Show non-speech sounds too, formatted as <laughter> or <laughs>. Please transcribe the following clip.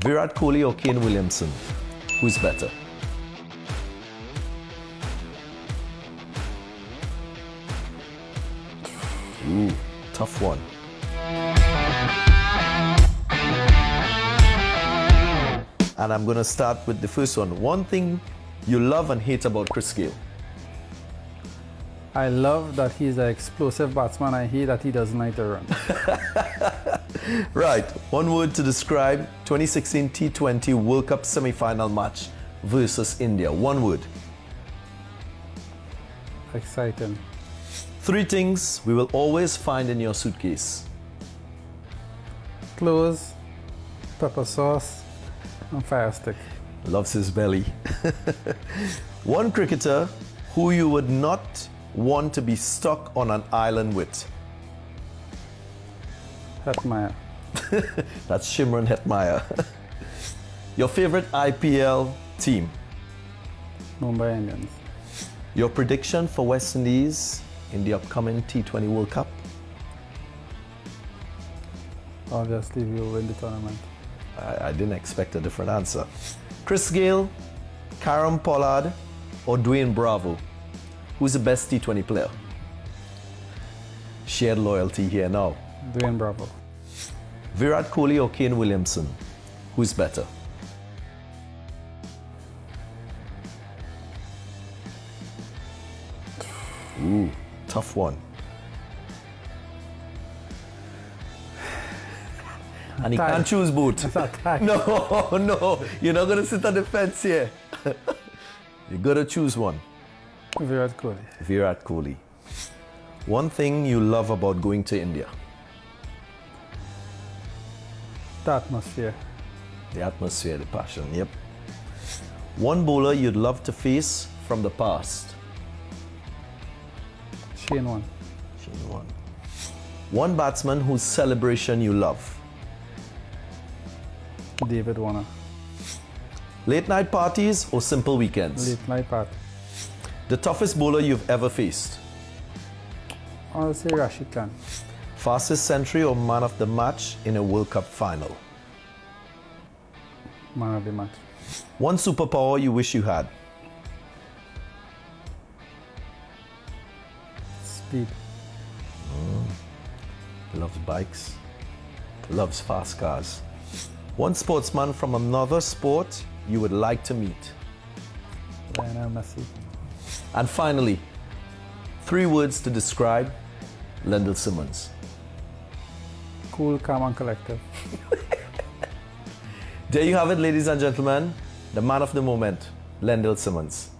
Virat Kohli or Kane Williamson? Who's better? Ooh, tough one. And I'm going to start with the first one. One thing you love and hate about Chris Gayle. I love that he's an explosive batsman. I hate that he doesn't like to run. <laughs> <laughs> right. One word to describe 2016 T20 World Cup semi-final match versus India. One word. Exciting. Three things we will always find in your suitcase. Clothes, pepper sauce, and fire stick. Loves his belly. <laughs> One cricketer who you would not want to be stuck on an island with. Hetmyer. <laughs> That's Shimron Hetmyer. <laughs> Your favorite IPL team? Mumbai Indians. Your prediction for West Indies in the upcoming T20 World Cup? Obviously, we will win the tournament. I, I didn't expect a different answer. Chris Gayle, Kieron Pollard, or Dwayne Bravo? Who's the best T20 player? Shared loyalty here now. Dwayne Bravo. Virat Kohli or Kane Williamson? Who's better? Ooh, tough one. And he can't choose both. <laughs> No, no, you're not gonna sit on the fence here. <laughs> you gotta choose one. Virat Kohli. Virat Kohli. One thing you love about going to India? The atmosphere. The atmosphere, the passion, yep. One bowler you'd love to face from the past? Shane Warne. Shane Warne. One batsman whose celebration you love? David Warner. Late night parties or simple weekends? Late night part. The toughest bowler you've ever faced? I'll say Rashid Khan. Fastest century or man of the match in a World Cup final? Man of the match. One superpower you wish you had? Speed. Hmm. Loves bikes. Loves fast cars. One sportsman from another sport you would like to meet? Lionel Messi. And finally, three words to describe Lendl Simmons. Cool, calm, collective. There you have it, ladies and gentlemen. The man of the moment, Lendl Simmons.